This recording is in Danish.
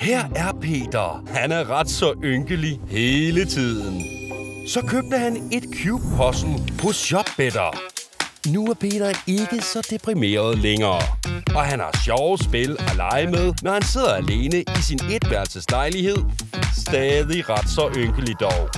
Her er Peter. Han er ret så ynkelig hele tiden. Så købte han et Cube Puzzle på Shopbetter. Nu er Peter ikke så deprimeret længere. Og han har sjove spil at lege med, når han sidder alene i sin etværelseslejlighed. Stadig ret så ynkelig dog.